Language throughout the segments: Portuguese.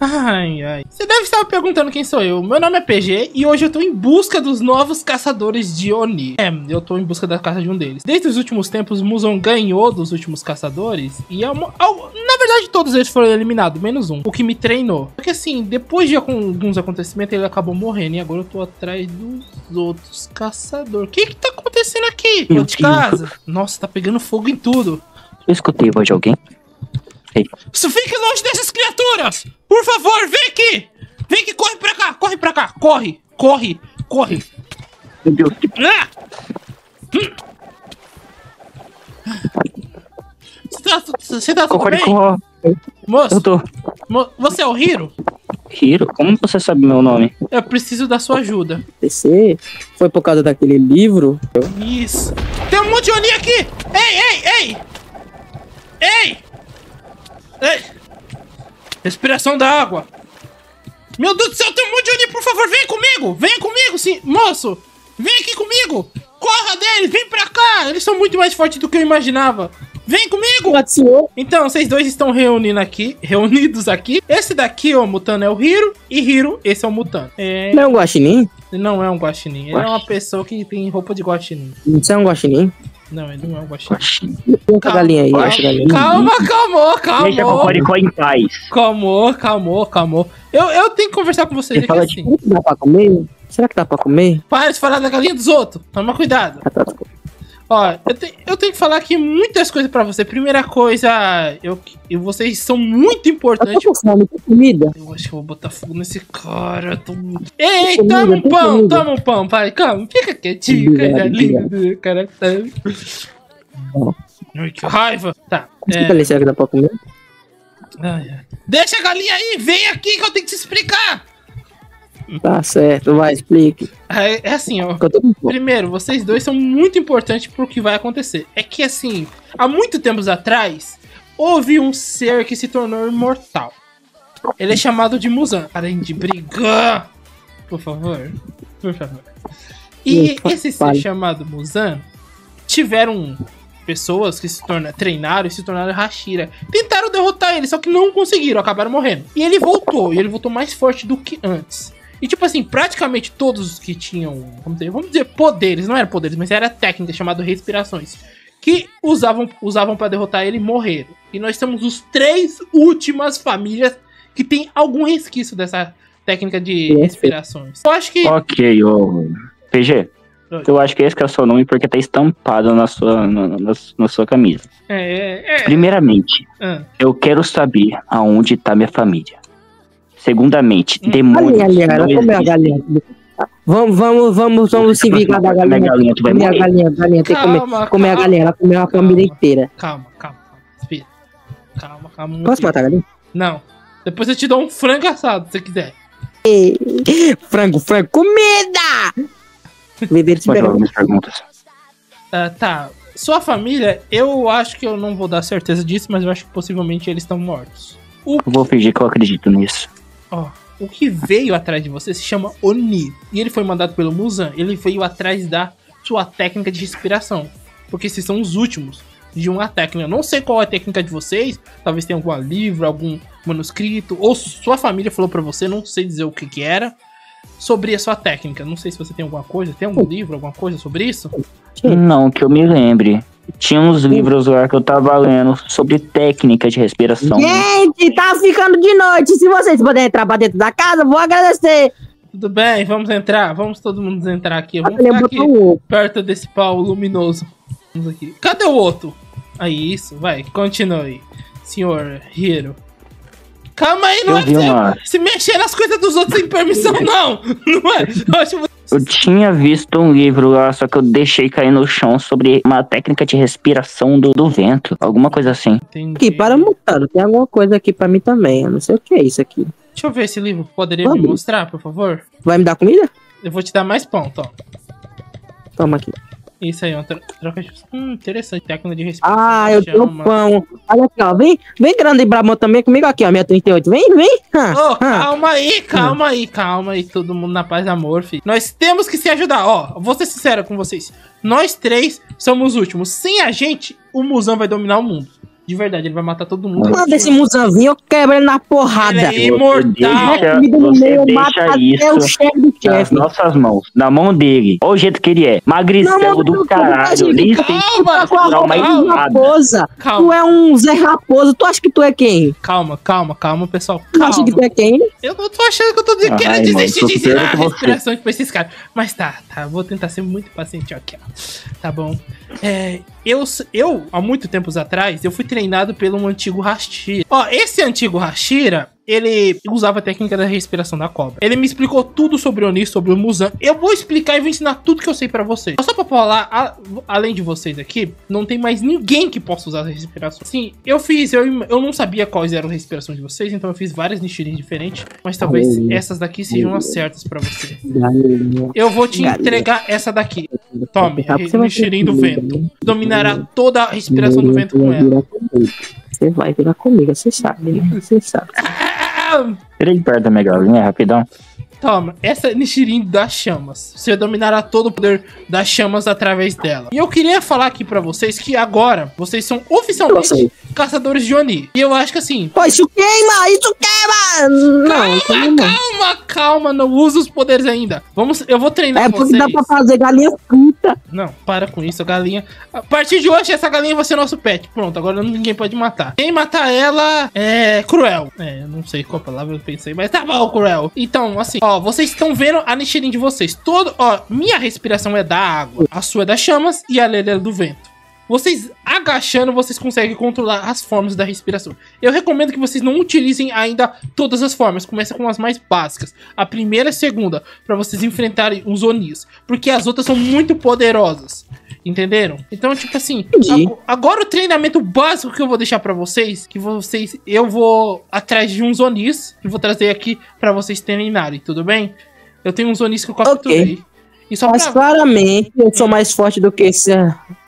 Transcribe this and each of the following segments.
Ai, ai. Você deve estar perguntando quem sou eu. Meu nome é PG e hoje eu tô em busca dos novos caçadores de Oni. É, eu tô em busca da caça de um deles. Desde os últimos tempos, Muson ganhou dos últimos caçadores e é uma, na verdade todos eles foram eliminados, menos um, o que me treinou. Porque assim, depois de alguns acontecimentos ele acabou morrendo e agora eu tô atrás dos outros caçadores. O que que tá acontecendo aqui? Meu de casa? Nossa, tá pegando fogo em tudo. Eu escutei a voz de alguém. Isso fique longe dessas criaturas! Por favor, vem aqui! Vem aqui, corre pra cá, corre pra cá, corre, corre, corre! Meu Deus, que... Ah! Hum. Você tá, você tá tudo bem? Moço, eu tô. Mo você é o Hiro? Hiro? Como você sabe meu nome? Eu preciso da sua ajuda. Você foi por causa daquele livro? Isso. Tem um monte de Oni aqui! Ei, ei, ei! Ei! Ei! Respiração da água. Meu Deus do céu, tem um monte de Oni, por favor, vem comigo! Vem comigo, sim, moço! Vem aqui comigo! Corra deles, vem pra cá! Eles são muito mais fortes do que eu imaginava. Vem comigo! Então, vocês dois estão reunindo aqui, reunidos aqui. Esse daqui, ó, Mutano, é o Hiro. E Hiro, esse é o Mutano. É... Não é um guaxinim? Não é um guaxinim. Ele é uma pessoa que tem roupa de guaxinim. Você é um guaxinim? Não, ele não é um guaxinim. Calma, galinha aí, galinha. calma, calma, calma. Deixa o Coricó em paz. Calma, calma, calma. Eu, eu tenho que conversar com vocês Você aqui assim. Dá pra comer? Será que dá pra comer? Para de falar da galinha dos outros. Toma cuidado. Ah, tá. Ó, eu, te, eu, tenho que falar aqui muitas coisas pra você. Primeira coisa, eu, eu vocês são muito importantes. Eu tô com fome, comida? Eu acho que eu vou botar fogo nesse cara. Tô... Ei, ei toma um pão, comida. toma um pão, pai. Calma, fica quietinho, cara lindo. Cara, tá... Ai, que raiva. Tá. É... Será que dá pra comer? Ai, ai. Deixa a galinha aí, vem aqui que eu tenho que te explicar. Tá certo, vai, explique. É, é assim, ó. Primeiro, vocês dois são muito importantes pro que vai acontecer. É que, assim, há muito tempos atrás, houve um ser que se tornou imortal. Ele é chamado de Musan. Parem de brigar! Por favor. Por favor. E esse ser chamado Musan tiveram pessoas que se tornaram, treinaram e se tornaram Hashira. Tentaram derrotar ele, só que não conseguiram, acabaram morrendo. E ele voltou, e ele voltou mais forte do que antes. E tipo assim, praticamente todos os que tinham, vamos dizer, vamos dizer poderes, não eram poderes, mas era técnica chamada respirações, que usavam usavam para derrotar ele morreram. E nós temos os três últimas famílias que tem algum resquício dessa técnica de respirações. Eu acho que OK, ô PG. Eu acho que esse que é o seu nome porque tá estampado na sua, na, na, na sua camisa. É, é, é. Primeiramente, ah. eu quero saber aonde tá minha família. Segundamente, hum. demônios. Galinha, ela comeu a galinha. Vamos, vamos, vamos, vamos se vingar da galinha. galinha tu vai comer a galinha, galinha, tem que comer, calma, comer a galinha, ela comeu a família inteira. Calma, calma, calma. Calma, calma. Posso matar a galinha? Não. Depois eu te dou um frango assado, se você quiser. Ei, frango, frango, comida! Beber de perguntas. Uh, tá. Sua família, eu acho que eu não vou dar certeza disso, mas eu acho que possivelmente eles estão mortos. O... Eu vou fingir que eu acredito nisso. Ó, o que veio atrás de você se chama Oni. E ele foi mandado pelo Musan. Ele veio atrás da sua técnica de respiração. Porque esses são os últimos de uma técnica. Eu não sei qual é a técnica de vocês. Talvez tenha algum livro, algum manuscrito. Ou sua família falou para você, não sei dizer o que, que era. Sobre a sua técnica. Não sei se você tem alguma coisa. Tem algum livro, alguma coisa sobre isso? Não, que eu me lembre. Tinha uns livros lá que eu tava lendo sobre técnica de respiração. Gente, tá ficando de noite. Se vocês puderem entrar pra dentro da casa, vou agradecer. Tudo bem, vamos entrar. Vamos todo mundo entrar aqui. Vamos ficar aqui perto desse pau luminoso. Vamos aqui. Cadê o outro? Aí, isso. Vai, continue. Senhor Hiro. Calma aí, não eu é uma... se mexer nas coisas dos outros sem permissão, não. Não é? Eu acho eu tinha visto um livro lá, só que eu deixei cair no chão sobre uma técnica de respiração do, do vento. Alguma coisa assim. Entendi. Aqui, para mutado, tem alguma coisa aqui para mim também. Eu não sei o que é isso aqui. Deixa eu ver esse livro. Poderia Pode. me mostrar, por favor? Vai me dar comida? Eu vou te dar mais ponto, ó. Toma aqui. Isso aí, uma troca de. Hum, interessante. Técnica de respiração. Ah, eu tenho pão. Olha aqui, ó. Vem, vem grande Brabão também comigo aqui, ó. Minha 38. Vem, vem. oh, calma aí, calma aí, calma aí. Todo mundo na paz e amor, filho. Nós temos que se ajudar. Ó, vou ser sincero com vocês. Nós três somos os últimos. Sem a gente, o Musão vai dominar o mundo. De verdade, ele vai matar todo mundo. Manda esse Muzanzinho, eu quebro ele na porrada. Ele é imortal. deixa- Comida no você meio, deixa isso o chefe do Nas nossas mãos, na mão dele. Olha o jeito que ele é. Magricelo do caralho. Calma, com a segurar uma roupa de espada. raposa. Tu Calma, é um Zé Raposo. Tu acha que tu é quem? calma, calma, calma, pessoal. Tu acha que Calma. tu é quem? Eu não tô achando que eu tô de- Ai, querendo mano, desistir tô de ensinar a respiração pra esses caras. Mas tá, tá. Vou tentar ser muito paciente aqui, ó. Tá bom. É, eu, eu, há muito tempos atrás, eu fui treinado pelo um antigo Hashira. Ó, esse antigo Hashira, ele usava a técnica da respiração da cobra. Ele me explicou tudo sobre o Oni, sobre o Muzan. Eu vou explicar e vou ensinar tudo que eu sei pra vocês. Só pra falar, a- além de vocês aqui, não tem mais ninguém que possa usar a respiração. Sim, eu fiz, eu, eu não sabia quais eram a respiração de vocês, então eu fiz várias Nishirin diferentes. Mas talvez essas daqui sejam as certas pra você. Eu vou te entregar essa daqui. Tome, Tá, você vai Nishirin do ter vento. Dominará toda a respiração do vento com ela. Você vai virar comigo, você sabe, né? Você sabe. Ah, Tira de perto da minha galinha, rapidão. Toma, essa é Nishirin das chamas. Você dominará todo o poder das chamas através dela. E eu queria falar aqui pra vocês que agora vocês são oficialmente caçadores de Oni. E eu acho que assim, Pô, isso queima! Isso queima! Não, não. calma, calma, não usa os poderes ainda. Vamos, eu vou treinar É porque vocês. dá pra fazer galinha frita. Não, para com isso, galinha. A partir de hoje, essa galinha vai ser nosso pet. Pronto, agora ninguém pode matar. Quem matar ela é cruel. É, não sei qual palavra eu pensei, mas tá bom, cruel. Então, assim, ó, vocês estão vendo a Nichirin de vocês. Todo, ó, minha respiração é da água, a sua é das chamas e a Lele é do vento. Vocês agachando, vocês conseguem controlar as formas da respiração. Eu recomendo que vocês não utilizem ainda todas as formas. Começa com as mais básicas. A primeira e a segunda, pra vocês enfrentarem os Onis. Porque as outras são muito poderosas. Entenderam? Então, tipo assim, agora o treinamento básico que eu vou deixar pra vocês, que vocês, eu vou atrás de uns Onis e vou trazer aqui pra vocês treinarem, tudo bem? Eu tenho uns Onis que eu capturei. Só Mas pra... claramente eu sou mais forte do que esse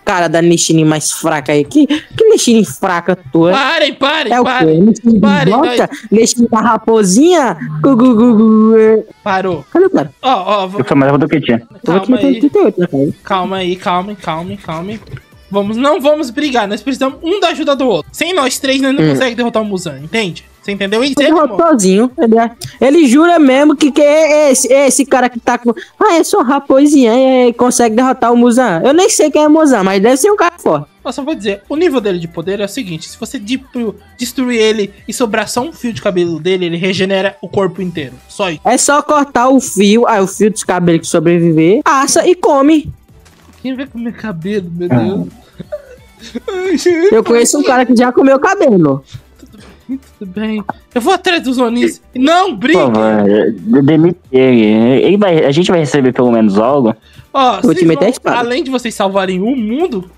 cara da Nishinin mais fraca aí. Que, que Nishinin fraca tua? Parem, parem, É o quê? parem. Parem, volta? Nishinin da raposinha? Gu, gu, gu, gu. Parou. Cadê o cara? Ó, ó, Eu sou mais rápido do que tinha. Calma aí. 88 na cara. Calma aí, calma, calma, calma. Vamos, não vamos brigar, nós precisamos um da ajuda do outro. Sem nós três, nós não Hum. conseguimos derrotar o Muzan, entende? Você entendeu isso? Ele É, sozinho. Ele, ele jura mesmo que, que é esse, é esse cara que tá com. Ah, é só raposinha e e consegue derrotar o Muzan. Eu nem sei quem é Muzan, mas deve ser um cara forte. Eu só vou dizer, o nível dele de poder é o seguinte: se você destruir ele e sobrar só um fio de cabelo dele, ele regenera o corpo inteiro. Só isso. É só cortar o fio, aí o fio dos cabelos que sobreviver, assa e come. Quem vai comer cabelo, meu Ah. Deus? Eu conheço um cara que já comeu cabelo. Tudo bem. Eu vou atrás dos Onis. Não, Por brigue! favor, de- demite ele. vai, a gente vai receber pelo menos algo. Ó, Vou vocês te meter vão- a espada. além de vocês salvarem o mundo,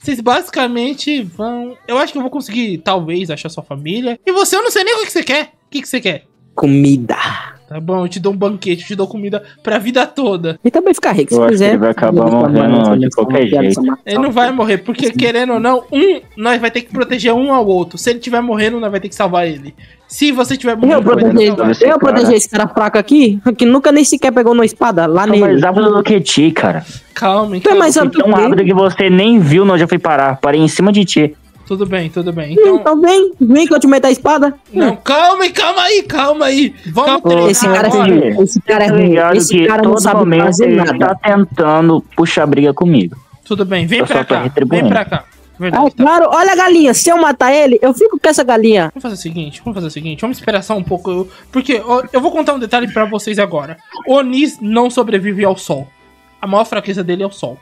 vocês basicamente vão. Eu acho que eu vou conseguir, talvez, achar sua família. E você, eu não sei nem o que que você quer. O que que você quer? Comida. Tá bom, eu te dou um banquete, eu te dou comida pra vida toda. E também ficar rico, se Eu quiser. ele vai acabar morrendo de qualquer jeito. Ele não vai morrer, porque querendo ou não, um, nós vai ter que proteger um ao outro. Se ele tiver morrendo, nós vai ter que salvar ele. Se você tiver Eu morrendo, nós que proteger, eu proteger esse cara fraco aqui, que nunca nem sequer pegou uma espada lá mais nele. rápido do que ti, cara. Calma, Tu é calma. mais rápido Tão do que rápido que você nem viu onde eu fui parar. Parei em cima de ti. Tudo bem, tudo bem. Então, Então, vem, vem que eu te meto a espada. não, calma aí, calma aí, calma aí. Vamos Pô, treinar Esse cara é. Esse cara é Tá ruim. Esse cara não sabe momento fazer ele nada. tá tentando puxar briga comigo. Tudo bem, vem Eu pra cá. Vem pra cá. Verdade. Ah, claro, olha a galinha. Se eu matar ele, eu fico com essa galinha. Vamos fazer o seguinte, vamos fazer o seguinte, vamos esperar só um pouco, porque ó, eu vou contar um detalhe pra vocês agora. O Onis não sobrevive ao sol. A maior fraqueza dele é o sol.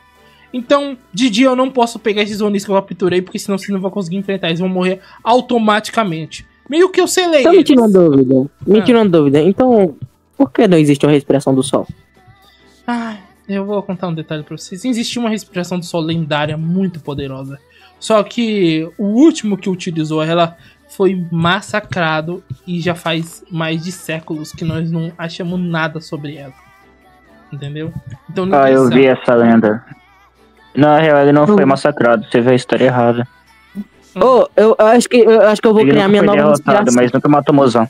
Então, de dia eu não posso pegar esses Onis que eu capturei, porque senão você não vai conseguir enfrentar, eles vão morrer automaticamente. Meio que eu selei Então me eles. tira uma dúvida. Me Ah. tira uma dúvida. Então, por que não existe uma respiração do sol? Ah, eu vou contar um detalhe pra vocês. Existia uma respiração do sol lendária muito poderosa. Só que o último que utilizou ela foi massacrado e já faz mais de séculos que nós não achamos nada sobre ela. Entendeu? Então Ah, eu sabe. vi essa lenda. Na real, ele não foi Hum. massacrado. Você vê a história errada. Ô, eu, acho que eu acho que eu vou ele criar minha nova derrotado, respiração. mas nunca matou mozão.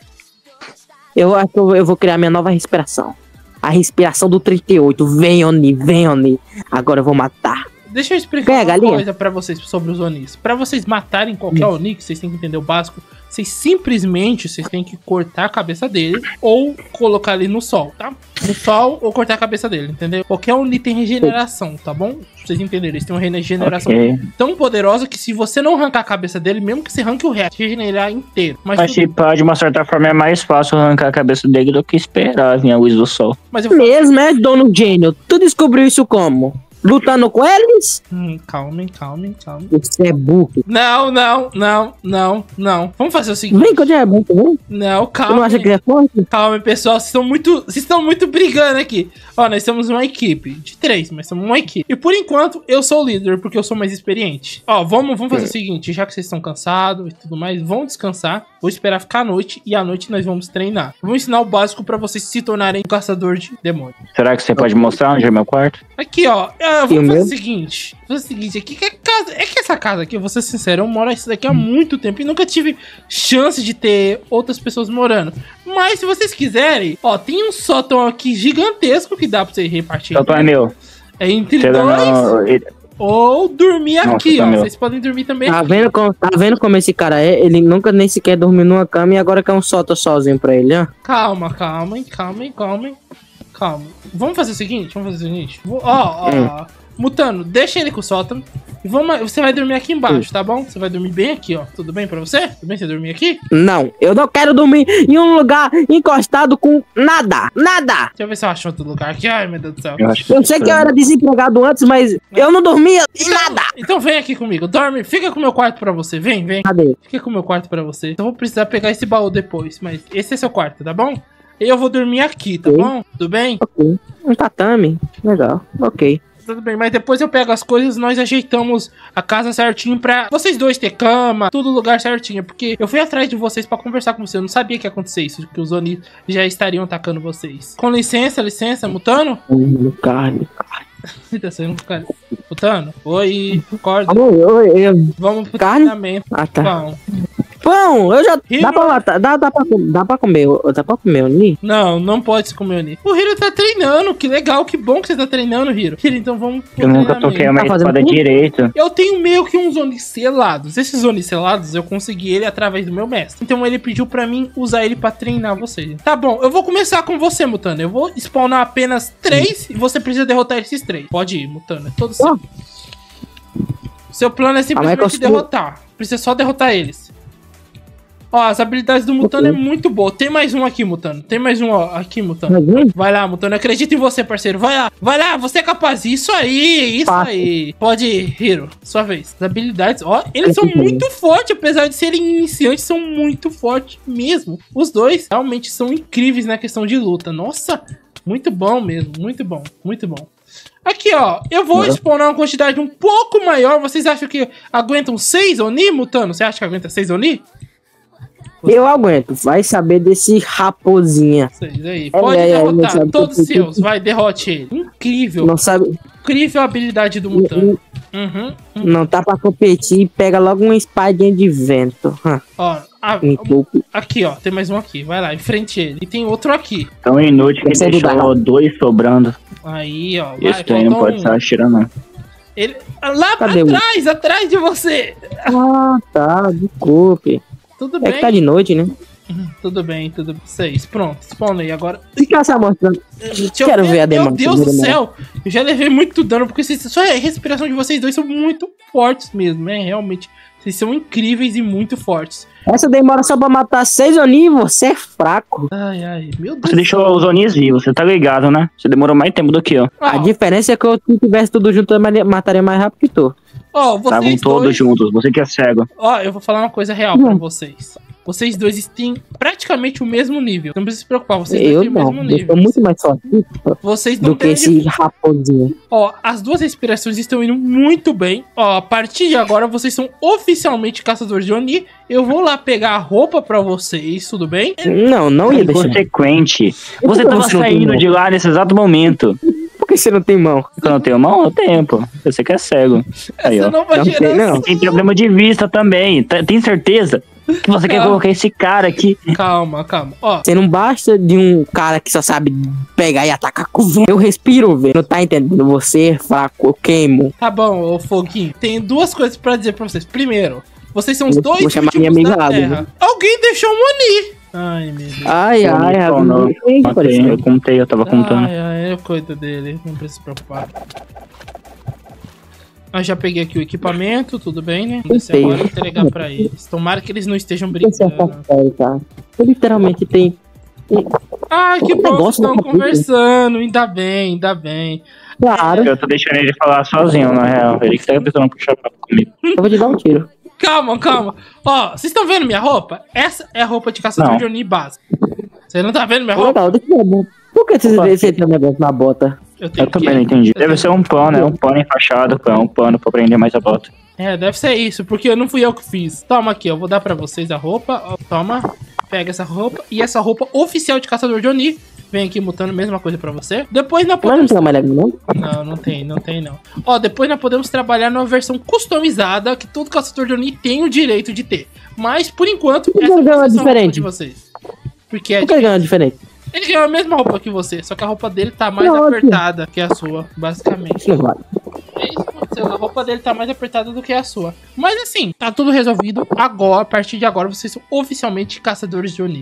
Eu acho que eu, eu vou criar minha nova respiração. A respiração do 38. Vem, Oni, vem, Oni. Agora eu vou matar. Deixa eu explicar Ganha uma coisa pra vocês sobre os Onis. Pra vocês matarem qualquer Hum. Oni, que vocês têm que entender o básico, vocês simplesmente vocês têm que cortar a cabeça dele ou colocar ele no sol, tá? No sol ou cortar a cabeça dele, entendeu? Qualquer Oni tem regeneração, tá bom? Pra vocês entenderem, eles têm uma regeneração Ok. tão poderosa que se você não arrancar a cabeça dele, mesmo que você arranque o resto, regenerar inteiro. Mas, Mas tudo- se pá, de uma certa forma é mais fácil arrancar a cabeça dele do que esperar vir a luz do sol. mas eu Mesmo, é, dono gênio? Tu descobriu isso como? Lutando com eles? Hum, calmem, calmem, calmem. Você é burro. Não, não, não, não, não. Vamos fazer o seguinte. Eu já é burro, vem. Não, calma. não acha que é forte? Calma, pessoal, vocês estão muito, vocês estão muito brigando aqui. Ó, nós somos uma equipe de três, mas somos uma equipe. E por enquanto, eu sou o líder, porque eu sou mais experiente. Ó, vamos, vamos fazer o seguinte, já que vocês estão cansados e tudo mais, vão descansar. Vou esperar ficar a noite e à noite nós vamos treinar. Vou ensinar o básico pra vocês se tornarem um caçador de demônios. Será que você pode mostrar onde é meu quarto? Aqui, ó, é, E o vamos fazer meu? o seguinte. Vou fazer o seguinte, aqui que é casa. É que essa casa aqui, eu vou ser sincero, eu moro isso daqui há muito tempo e nunca tive chance de ter outras pessoas morando. Mas se vocês quiserem, ó, tem um sótão aqui gigantesco que dá pra você repartir. Então é meu. É entre Você dois não... ou dormir Nossa, aqui, tá ó. meu. Vocês podem dormir também Tá aqui. vendo, como, tá vendo como esse cara é? Ele nunca nem sequer dormiu numa cama e agora quer um sótão sozinho pra ele, ó. Calma, calma, calma, calma, calma. Vamos fazer o seguinte, vamos fazer o seguinte. Ó, ó, Mutano, deixa ele com o sótão. E vamos, você vai dormir aqui embaixo, tá bom? Você vai dormir bem aqui, ó. Tudo bem pra você? Tudo bem você dormir aqui? Não, eu não quero dormir em um lugar encostado com nada, nada. Deixa eu ver se eu acho outro lugar aqui. Ai, meu Deus do céu. Eu Eu sei que eu era desempregado antes, mas eu não dormia em nada. Então vem aqui comigo, dorme, fica com o meu quarto pra você, vem, vem. Cadê? Fica com o meu quarto pra você. Eu vou precisar pegar esse baú depois, mas esse é seu quarto, tá bom? E eu vou dormir aqui, tá Ok. bom? Tudo bem? Ok. Um tatame. Legal. Ok. Tudo bem, mas depois eu pego as coisas, nós ajeitamos a casa certinho pra vocês dois ter cama, tudo lugar certinho. Porque eu fui atrás de vocês pra conversar com vocês. Eu não sabia que ia acontecer isso, que os Oni já estariam atacando vocês. Com licença, licença, Mutano? Hum, carne. Tá saindo, cara. Mutano? Oi, acorda. Amor, eu, eu- Vamos pro Carne? treinamento. Ah, tá. Pão. Pão, eu já. Hiro. Dá pra matar. Dá, dá, pra, dá pra comer. Dá pra comer, Oni? Não, não pode se comer Oni. O Hiro tá treinando, que legal, que bom que você tá treinando, Hiro. Hiro, então vamos Eu nunca toquei uma Tá fazendo espada direito. Eu tenho meio que uns Oni selados. Esses Oni selados eu consegui ele através do meu mestre. Então ele pediu pra mim usar ele pra treinar vocês. Tá bom, eu vou começar com você, Mutano. Eu vou spawnar apenas três e você precisa derrotar esses três. Pode ir, Mutano. É todo seu. Seu plano é Ah, é simplesmente derrotar. Precisa só derrotar eles. Ó, as habilidades do Mutano é muito boa. Tem mais um aqui, Mutano. Tem mais um ó, aqui, Mutano. Vai lá, Mutano. Acredito em você, parceiro. Vai lá. Vai lá, você é capaz. Isso aí, isso Fácil. aí. Pode ir, Hiro. Sua vez. As habilidades, ó, eles são muito fortes, apesar de serem iniciantes, são muito fortes mesmo. Os dois realmente são incríveis na questão de luta. Nossa, muito bom mesmo. Muito bom, muito bom. Aqui, ó, eu vou Uhum. spawnar uma quantidade um pouco maior. Vocês acham que aguentam 6 Oni, Mutano? Você acha que aguenta 6 Oni? Eu aguento. Vai saber desse raposinha. Seis aí. É, Pode é, é, derrotar sabe todos que- seus. Vai, derrote ele. Incrível. Não sabe. Incrível a habilidade do Mutano. Uhum. Não tá pra competir. Pega logo uma espadinha de vento. Ó, a- um pouco. aqui, ó. Tem mais um aqui. Vai lá, enfrente ele. E tem outro aqui. Tão inútil que é deixou dois sobrando. Aí, ó. Vai, Esse daí não pode um. estar atirando, não. Ele... Lá Cadê o- atrás, atrás de você. Ah, tá. Desculpe. Tudo É bem. que tá de noite, né? Tudo bem, tudo bem. Seis. Pronto, spawnei. Agora. Fica só mostrando. Deixa eu Quero ver a Meu demanda, Deus do céu. Eu já levei muito dano, porque vocês, só a respiração de vocês dois são muito fortes mesmo, né? Realmente. Vocês são incríveis e muito fortes. Essa demora só pra matar seis Oni você é fraco. Ai, ai. Meu Deus Você deixou os Onis vivos, você tá ligado, né? Você demorou mais tempo do que eu. Ó, A diferença é que eu, se tivesse tudo junto, eu ma- mataria mais rápido que tu. Ó, Estavam vocês todos dois... juntos, você que é cego. Ó, eu vou falar uma coisa real pra vocês. Vocês dois têm praticamente o mesmo nível. Não precisa se preocupar, vocês dois Eu têm o não. mesmo Eu nível. sou muito mais forte Vocês não do que têm esse raposinho. Ó, as duas respirações estão indo muito bem. Ó, a partir de agora vocês são oficialmente caçadores de Oni. Eu vou lá pegar a roupa pra vocês, tudo bem? Não, não ia deixar. Por Você que tava você tem saindo de lá nesse exato momento. Por que você não tem mão? Eu não tenho mão? Eu tenho, pô. Você que é cego. Aí, Essa ó. nova Não tem, não. Tem problema de vista também. Tá- Tem certeza? Você quer Calma. colocar esse cara aqui? Calma, calma. Ó, Você não basta de um cara que só sabe pegar e atacar com o vento. Eu respiro, velho. Não tá entendendo? Você é fraco, eu queimo. tá bom, ô Foguinho. Tem duas coisas pra dizer pra vocês. Primeiro, vocês são os dois vou chamar minha amiga lá. Alguém deixou um Oni. Ai, meu Deus. Ai, Eu ai, não, ai. não. Matei, eu contei, eu tava contando. Ai, ai, eu cuido dele. Não precisa se preocupar. Eu já peguei aqui o equipamento, tudo bem, né? Sei. agora entregar pra eles. Tomara que eles não estejam Esse é brincando. papel, tá? Eu literalmente tem. Ah, que bom que negócio estão conversando. Ainda bem, ainda bem. Claro, Eu tô deixando ele falar sozinho, na real. Ele que tá tentando puxar papo comigo. eu vou te dar um tiro. Calma, calma. Ó, vocês estão vendo minha roupa? Essa é a roupa de caçador Não. de Oni básica. Você não tá vendo minha roupa? Eu ver. Por que você, tem um negócio na bota? Eu tenho Eu também não que... entendi. Deve ser um pano, é um pano enfaixado, é um pano pra prender mais a bota. É, deve ser isso, porque não fui eu que fiz. Toma aqui, eu vou dar pra vocês a roupa. Ó, Toma, pega essa roupa. E essa roupa oficial de caçador de Oni. Vem aqui mutando, mesma coisa pra você. Depois não podemos... mais legal, não? Não, não tem, não tem não. Ó, depois nós podemos trabalhar numa versão customizada que todo caçador de Oni tem o direito de ter. Mas, por enquanto, que essa a roupa diferente? de vocês. Porque é Por que ele ganha diferente? Ele ganhou a mesma roupa que você, só que a roupa dele tá mais Não, apertada que a sua, basicamente. Não. É isso que aconteceu, a roupa dele tá mais apertada do que a sua. Mas assim, tá tudo resolvido. Agora, a partir de agora, vocês são oficialmente caçadores de Oni.